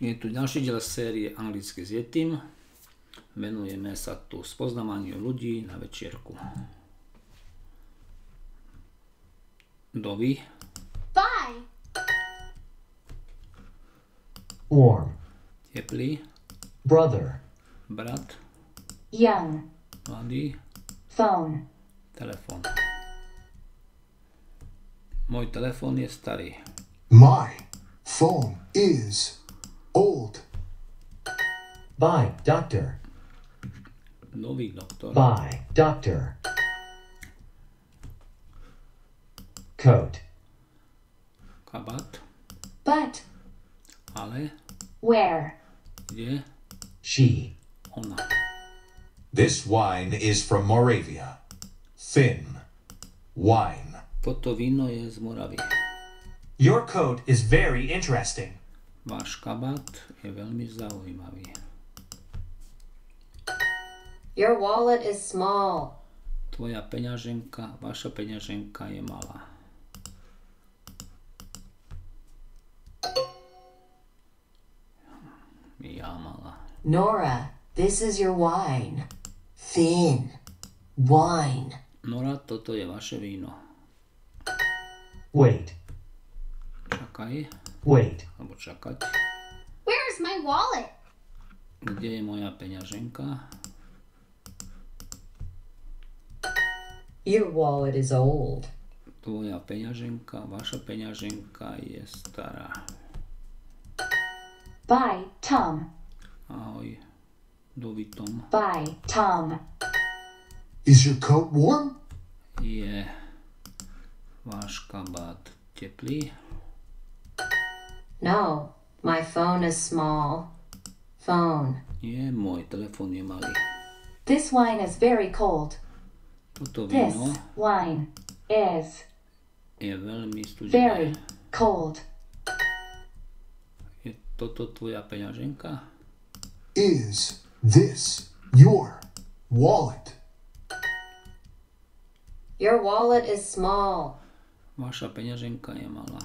Je tu ďalší diel série Anglicky s Yetim. Venujeme sa tu spoznávaniu ľudí na večierku. Dovi, Bye. warm, teplý, brother, brat, Young. mladý, Phone. telefón. Môj telefón je starý. My phone is old. bye, doctor, Nový doktor. bye, doctor. Coat, Kabát, But. ale Where? kde she, ona. This wine is from Moravia. Thin wine. Toto víno je z Moravy. Your coat is very interesting. Váš kabát je veľmi zaujímavý. Your wallet is small. Tvoja peňaženka, vaša peňaženka je malá. Ja malá. Nora, this is your wine. Thin. Wine. Nora, toto je vaše víno. wait, Čakaj, wait, alebo čakať. Where's my wallet? Kde je moja peňaženka? Your wallet is old. Tvoja peňaženka, vaša peňaženka je stará. Bye, Tom. Ahoj, dovitom. Bye, Tom. Is your coat warm? Je váš kabát teplý? No, my phone is small. Phone. Nie, môj telefón je malý. This wine is very cold. Toto This víno wine is je veľmi studené. very cold. Je toto tvoja peňaženka? Is this your wallet? Your wallet is small. Vaša peňaženka je malá.